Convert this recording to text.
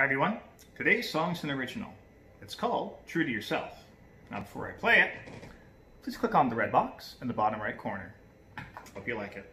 Hi everyone. Today's song's an original. It's called True to Yourself. Now before I play it, please click on the red box in the bottom right corner. Hope you like it.